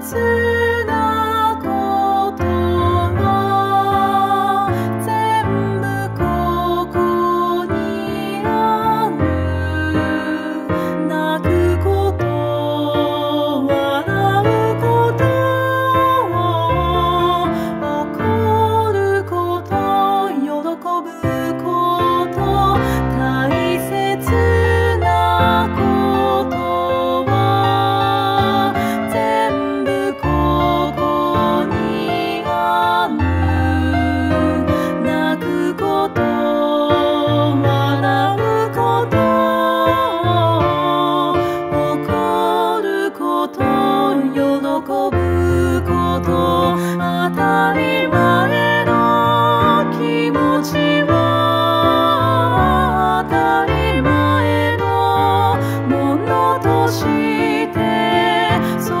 time. して